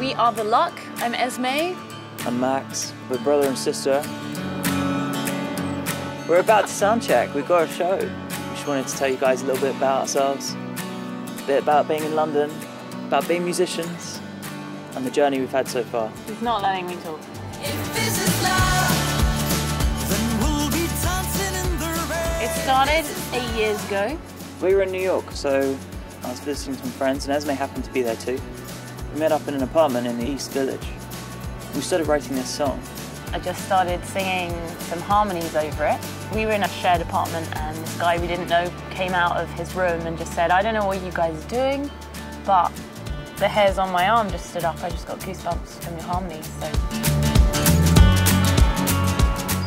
We are The Luck. I'm Esme. I'm Max. We're brother and sister. We're about to sound check. We've got a show. We just wanted to tell you guys a little bit about ourselves, a bit about being in London, about being musicians, and the journey we've had so far. He's not letting me talk. It started eight years ago. We were in New York, so I was visiting some friends, and Esme happened to be there too. We met up in an apartment in the East Village. We started writing this song. I just started singing some harmonies over it. We were in a shared apartment and this guy we didn't know came out of his room and just said, I don't know what you guys are doing, but the hairs on my arm just stood up. I just got goosebumps from your harmonies. So.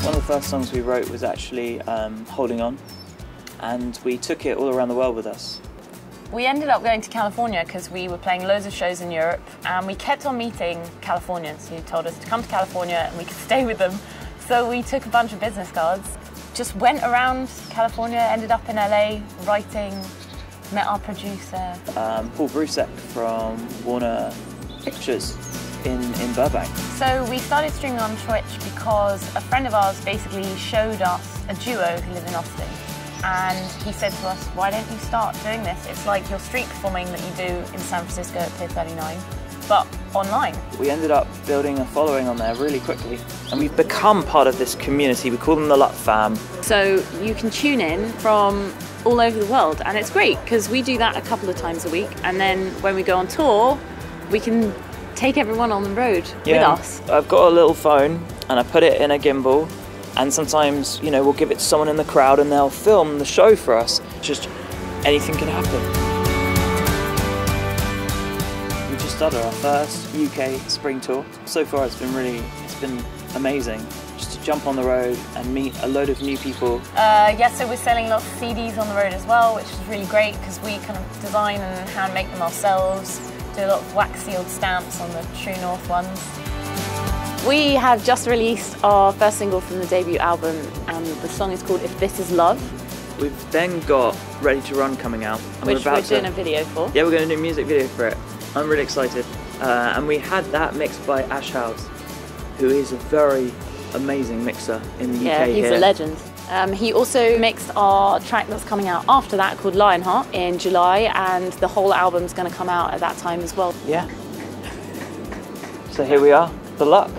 One of the first songs we wrote was actually um, Holding On, and we took it all around the world with us. We ended up going to California because we were playing loads of shows in Europe and we kept on meeting Californians who told us to come to California and we could stay with them. So we took a bunch of business cards, just went around California, ended up in LA writing, met our producer. Um, Paul Brusek from Warner Pictures in, in Burbank. So we started streaming on Twitch because a friend of ours basically showed us a duo who live in Austin and he said to us, why don't you start doing this? It's like your street performing that you do in San Francisco at Pier 39, but online. We ended up building a following on there really quickly, and we've become part of this community. We call them the Luck Fam. So you can tune in from all over the world, and it's great because we do that a couple of times a week, and then when we go on tour, we can take everyone on the road yeah, with us. I've got a little phone, and I put it in a gimbal, and sometimes you know we'll give it to someone in the crowd and they'll film the show for us. Just anything can happen. We just started our first uk spring tour. So far it's been really it's been amazing. Just to jump on the road and meet a load of new people. Uh, yeah so we're selling lots of cds on the road as well which is really great because we kind of design and hand make them ourselves do a lot of wax sealed stamps on the true north ones we have just released our first single from the debut album, and the song is called If This Is Love. We've then got Ready to Run coming out. And Which we're, we're doing to, a video for. Yeah, we're going to do a music video for it. I'm really excited. Uh, and we had that mixed by Ash Howes, who is a very amazing mixer in the yeah, UK. Yeah, he's here. a legend. Um, he also mixed our track that's coming out after that called Lionheart in July, and the whole album's going to come out at that time as well. Yeah. So here we are, the luck.